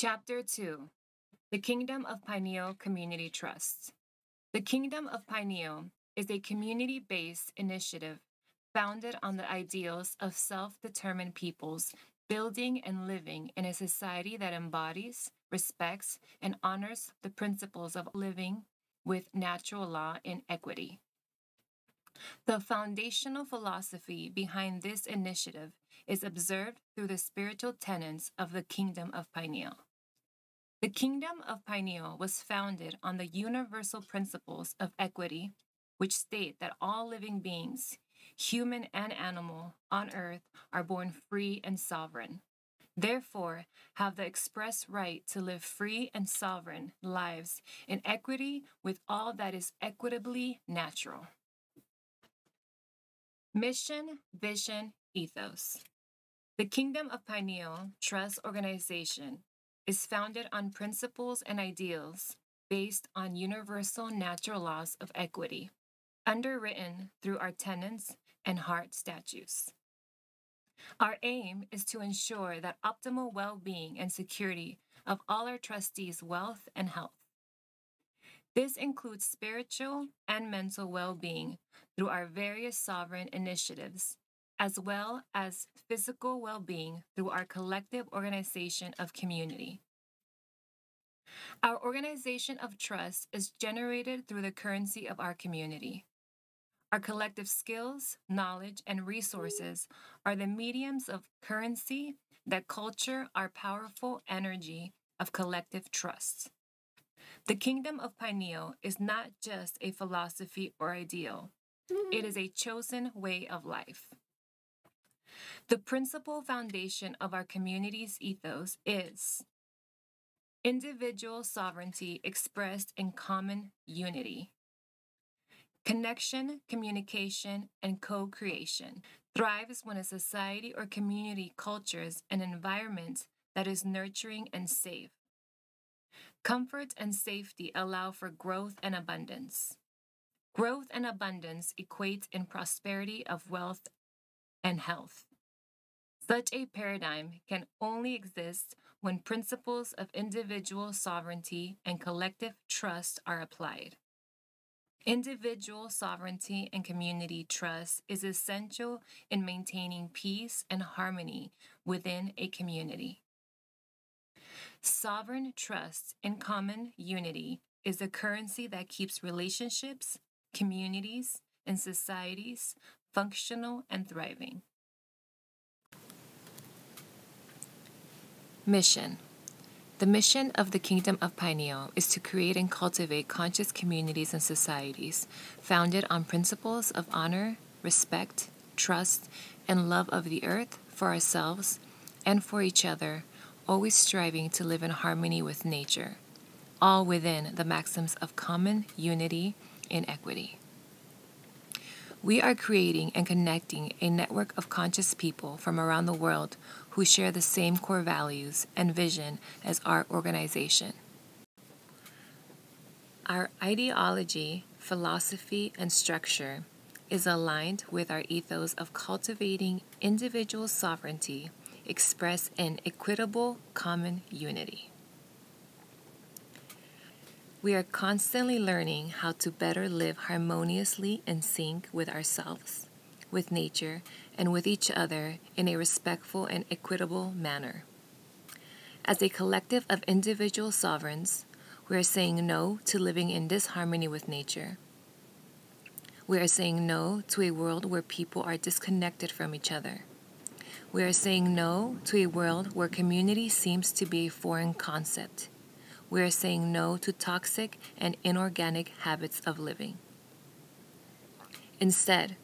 Chapter 2 The Kingdom of Pineal Community Trust. The Kingdom of Pineal is a community based initiative founded on the ideals of self determined peoples building and living in a society that embodies, respects, and honors the principles of living with natural law and equity. The foundational philosophy behind this initiative is observed through the spiritual tenets of the Kingdom of Pineal. The Kingdom of Pineal was founded on the universal principles of equity, which state that all living beings, human and animal, on earth are born free and sovereign. Therefore, have the express right to live free and sovereign lives in equity with all that is equitably natural. Mission, vision, ethos. The Kingdom of Pineal Trust Organization is founded on principles and ideals based on universal natural laws of equity, underwritten through our tenets and heart statutes. Our aim is to ensure that optimal well being and security of all our trustees' wealth and health. This includes spiritual and mental well being through our various sovereign initiatives, as well as physical well being through our collective organization of community. Our organization of trust is generated through the currency of our community. Our collective skills, knowledge, and resources are the mediums of currency that culture our powerful energy of collective trust. The kingdom of Pineal is not just a philosophy or ideal, it is a chosen way of life. The principal foundation of our community's ethos is individual sovereignty expressed in common unity. Connection, communication, and co creation thrives when a society or community cultures an environment that is nurturing and safe. Comfort and safety allow for growth and abundance. Growth and abundance equate in prosperity of wealth and health. Such a paradigm can only exist when principles of individual sovereignty and collective trust are applied. Individual sovereignty and community trust is essential in maintaining peace and harmony within a community. Sovereign trust in common unity is the currency that keeps relationships, communities, and societies functional and thriving. Mission The mission of the Kingdom of Pineal is to create and cultivate conscious communities and societies founded on principles of honor, respect, trust, and love of the earth for ourselves and for each other always striving to live in harmony with nature, all within the maxims of common unity and equity. We are creating and connecting a network of conscious people from around the world who share the same core values and vision as our organization. Our ideology, philosophy, and structure is aligned with our ethos of cultivating individual sovereignty expressed in equitable common unity. We are constantly learning how to better live harmoniously in sync with ourselves, with nature, and with each other in a respectful and equitable manner. As a collective of individual sovereigns, we are saying no to living in disharmony with nature. We are saying no to a world where people are disconnected from each other. We are saying no to a world where community seems to be a foreign concept. We are saying no to toxic and inorganic habits of living. Instead,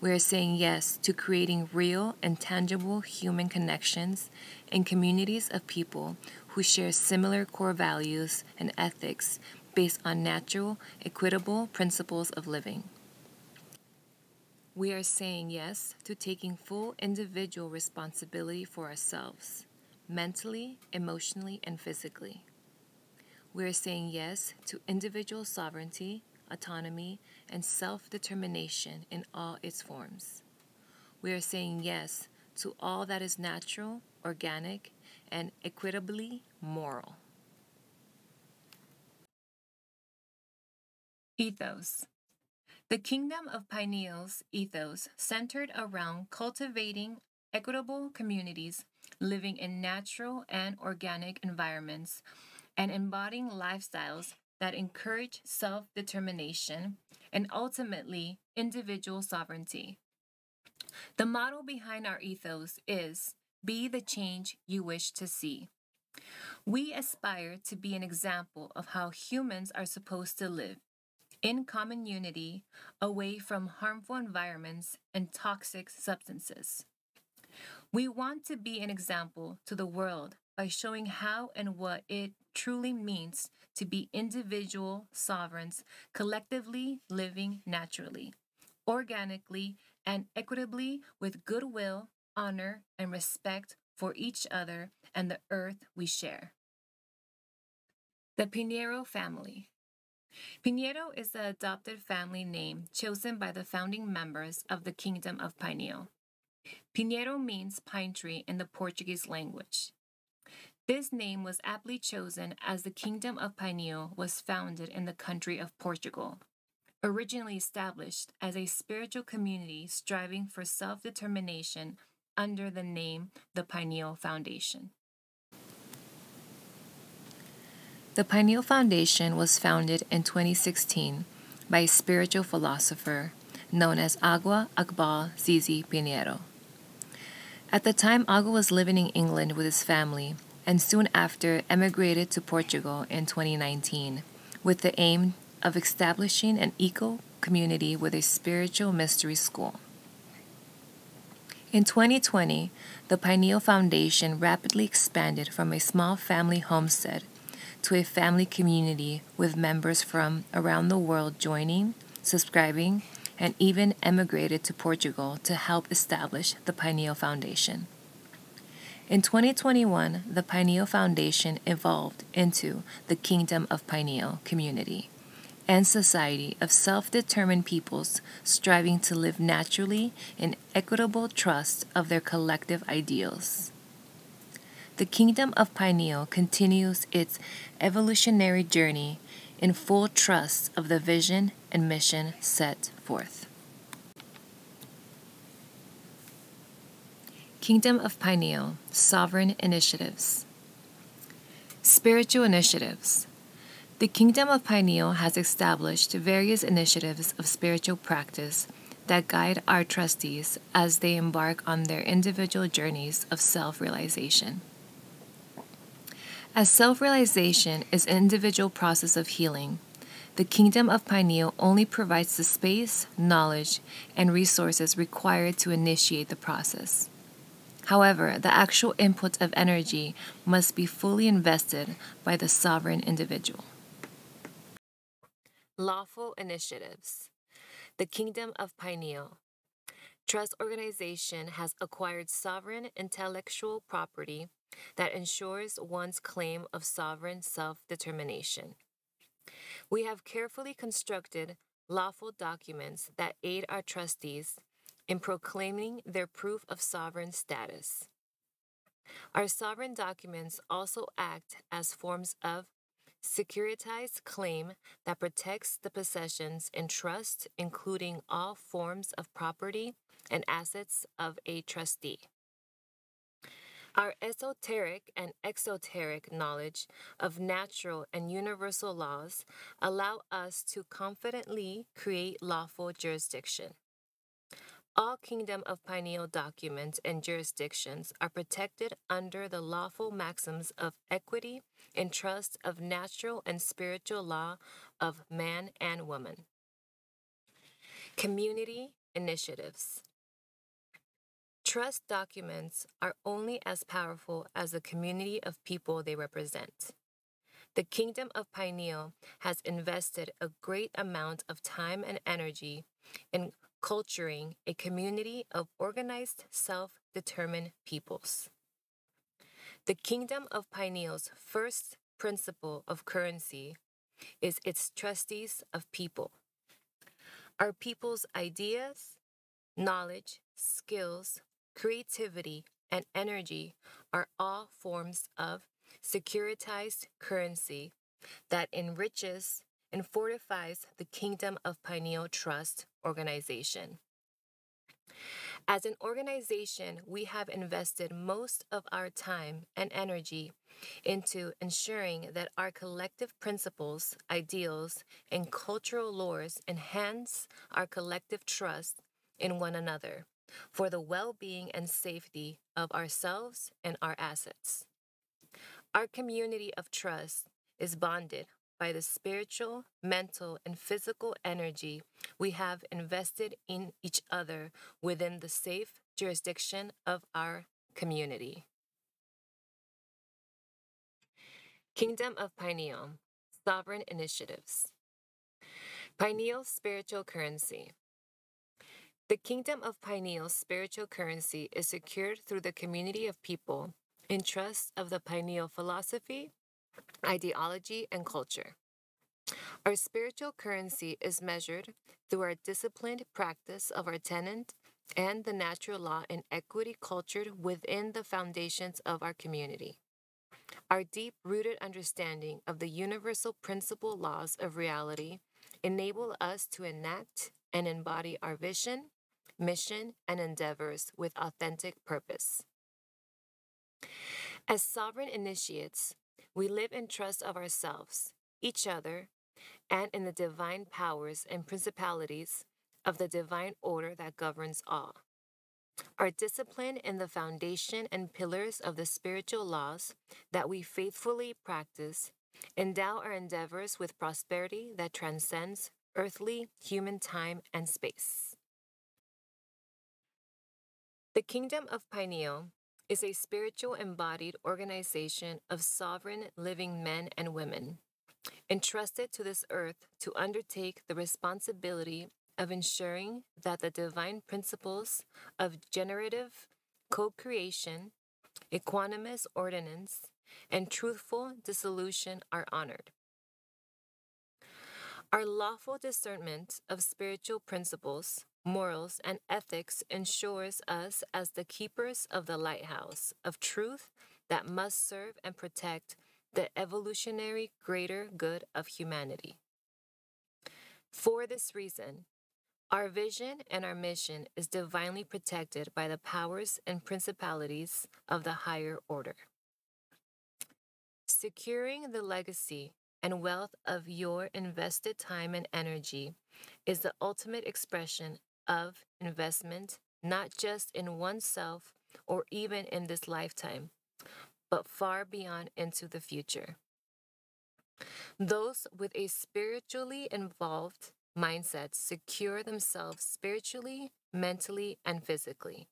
we are saying yes to creating real and tangible human connections in communities of people who share similar core values and ethics based on natural, equitable principles of living. We are saying yes to taking full individual responsibility for ourselves, mentally, emotionally, and physically. We are saying yes to individual sovereignty, autonomy, and self determination in all its forms. We are saying yes to all that is natural, organic, and equitably moral. Ethos The Kingdom of Pineal's ethos centered around cultivating equitable communities living in natural and organic environments and embodying lifestyles that encourage self determination and ultimately individual sovereignty. The model behind our ethos is be the change you wish to see. We aspire to be an example of how humans are supposed to live in common unity, away from harmful environments and toxic substances. We want to be an example to the world by showing how and what it truly means to be individual sovereigns, collectively living naturally, organically, and equitably with goodwill, honor, and respect for each other and the earth we share. The Pinheiro family. Pinheiro is the adopted family name chosen by the founding members of the Kingdom of Pineal. Pinheiro means pine tree in the Portuguese language. This name was aptly chosen as the Kingdom of Pineal was founded in the country of Portugal. Originally established as a spiritual community striving for self determination under the name the Pineal Foundation. The Pineal Foundation was founded in 2016 by a spiritual philosopher known as Agua Akbal Zizi Pinheiro. At the time, Agua was living in England with his family and soon after emigrated to Portugal in 2019 with the aim of establishing an eco community with a spiritual mystery school. In 2020, the Pineal Foundation rapidly expanded from a small family homestead to a family community with members from around the world joining, subscribing, and even emigrated to Portugal to help establish the Pineal Foundation. In 2021, the Pineal Foundation evolved into the Kingdom of Pineal community and society of self determined peoples striving to live naturally in equitable trust of their collective ideals. The Kingdom of Pineal continues its evolutionary journey in full trust of the vision and mission set forth. Kingdom of Pineal Sovereign Initiatives Spiritual Initiatives The Kingdom of Pineal has established various initiatives of spiritual practice that guide our trustees as they embark on their individual journeys of self realization. As self realization is an individual process of healing, the Kingdom of Pineal only provides the space, knowledge, and resources required to initiate the process. However, the actual input of energy must be fully invested by the sovereign individual. Lawful Initiatives The Kingdom of Pineal Trust organization has acquired sovereign intellectual property that ensures one's claim of sovereign self determination. We have carefully constructed lawful documents that aid our trustees in proclaiming their proof of sovereign status. Our sovereign documents also act as forms of securitized claim that protects the possessions in trust, including all forms of property and assets of a trustee. Our esoteric and exoteric knowledge of natural and universal laws allow us to confidently create lawful jurisdiction. All Kingdom of Pineal documents and jurisdictions are protected under the lawful maxims of equity and trust of natural and spiritual law of man and woman. Community initiatives. Trust documents are only as powerful as the community of people they represent. The Kingdom of Pineal has invested a great amount of time and energy in culturing a community of organized, self determined peoples. The Kingdom of Pineal's first principle of currency is its trustees of people. Our people's ideas, knowledge, skills, creativity, and energy are all forms of securitized currency that enriches and fortifies the Kingdom of Pineal Trust organization. As an organization, we have invested most of our time and energy into ensuring that our collective principles, ideals, and cultural laws enhance our collective trust in one another for the well being and safety of ourselves and our assets. Our community of trust is bonded by the spiritual, mental, and physical energy we have invested in each other within the safe jurisdiction of our community. Kingdom of Pineal Sovereign Initiatives Pineal Spiritual Currency The Kingdom of Pineal's spiritual currency is secured through the community of people in trust of the pineal philosophy, ideology, and culture. Our spiritual currency is measured through our disciplined practice of our tenant and the natural law and equity cultured within the foundations of our community. Our deep rooted understanding of the universal principle laws of reality enable us to enact and embody our vision, mission, and endeavors with authentic purpose. As sovereign initiates, we live in trust of ourselves, each other, and in the divine powers and principalities of the divine order that governs all. Our discipline in the foundation and pillars of the spiritual laws that we faithfully practice endow our endeavors with prosperity that transcends earthly, human time and space. The Kingdom of Pineal is a spiritual embodied organization of sovereign living men and women, entrusted to this earth to undertake the responsibility of ensuring that the divine principles of generative co creation, equanimous ordinance, and truthful dissolution are honored. Our lawful discernment of spiritual principles morals, and ethics ensures us as the keepers of the lighthouse of truth that must serve and protect the evolutionary greater good of humanity. For this reason, our vision and our mission is divinely protected by the powers and principalities of the higher order. Securing the legacy and wealth of your invested time and energy is the ultimate expression of investment, not just in oneself or even in this lifetime, but far beyond into the future. Those with a spiritually involved mindset secure themselves spiritually, mentally, and physically.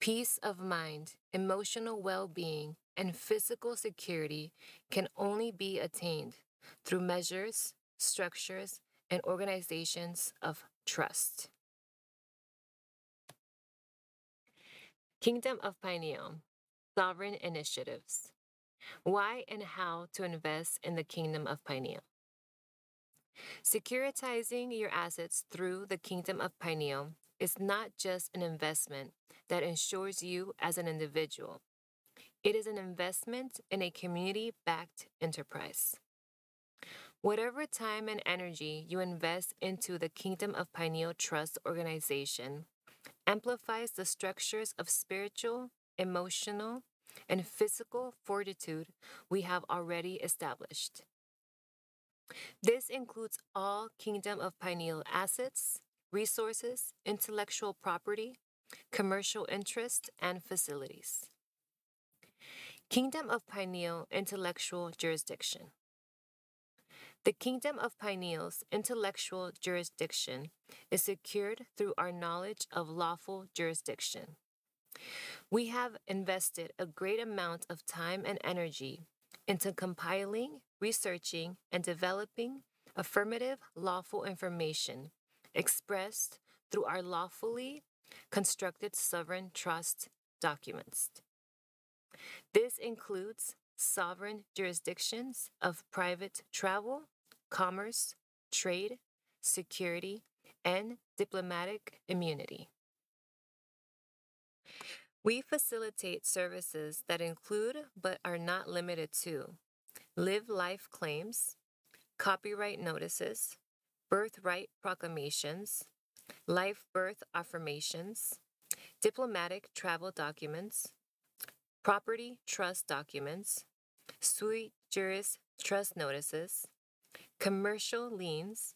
Peace of mind, emotional well being, and physical security can only be attained through measures, structures, and organizations of trust. Kingdom of Pineal Sovereign Initiatives Why and how to invest in the Kingdom of Pineal. Securitizing your assets through the Kingdom of Pineal is not just an investment that ensures you as an individual, it is an investment in a community backed enterprise. Whatever time and energy you invest into the Kingdom of Pineal Trust organization amplifies the structures of spiritual, emotional, and physical fortitude we have already established. This includes all Kingdom of Pineal assets, resources, intellectual property, commercial interests, and facilities. Kingdom of Pineal Intellectual Jurisdiction. The Kingdom of Pineal's intellectual jurisdiction is secured through our knowledge of lawful jurisdiction. We have invested a great amount of time and energy into compiling, researching, and developing affirmative lawful information expressed through our lawfully constructed sovereign trust documents. This includes sovereign jurisdictions of private travel, commerce, trade, security, and diplomatic immunity. We facilitate services that include but are not limited to live life claims, copyright notices, birthright proclamations, life birth affirmations, diplomatic travel documents, property trust documents, sui juris trust notices, commercial liens,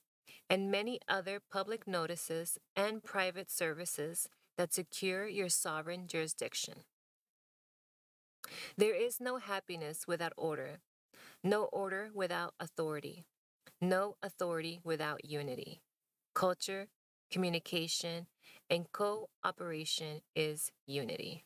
and many other public notices and private services that secure your sovereign jurisdiction. There is no happiness without order, no order without authority, no authority without unity. Culture, communication, and cooperation is unity.